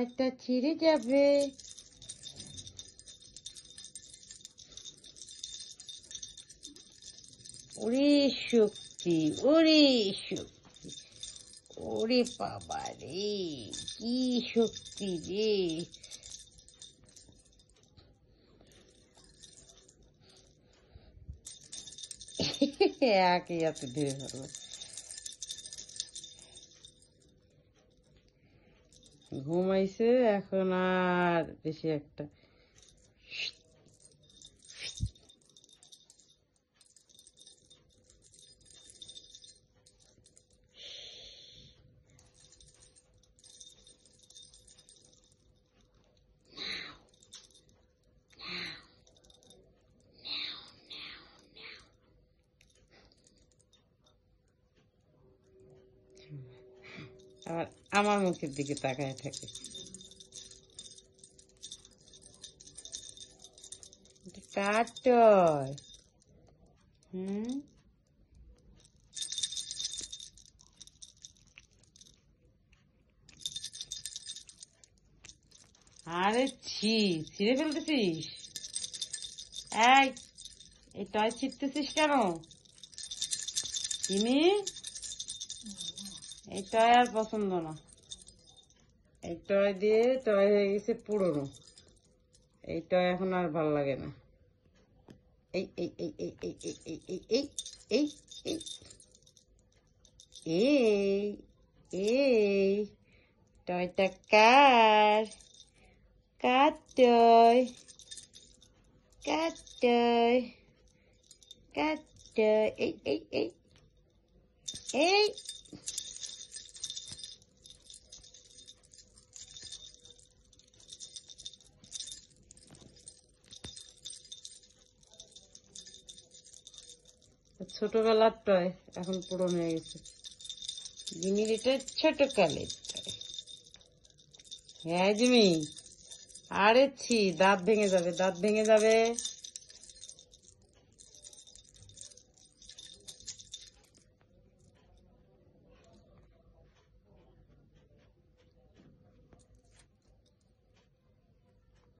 একটা ছিঁড়ে যাবে। ওরে শক্তি ওরে শক্তি, ওরে বাবা রে, কি শক্তি রে। একে এত ধীরে ধরবো ঘুমাইছে এখন আর বেশি একটা আবার আমার মুখের দিকে তাকায় থাকে। আরে ছি, ছিঁড়ে ফেলতেছিস? এই টয় ছিঁড়তেছিস কেন? চিনি এই টয় আর পছন্দ না এই টয় দিয়ে টয় হয়ে গেছে পুরনো এই টয় এখন আর ভালো লাগে না এই এই এই এই এই এই এই এই এই এই এই এই এই Toyota car car toy car toy car toy এই এই এই এই ছোটবেলার টয়, এখন পুরনো হয়ে গেছে। জিমির এটা ছোট কালের টয়। হ্যাঁ জিমি, আরে ছি, দাঁত ভেঙে যাবে, দাঁত ভেঙে যাবে।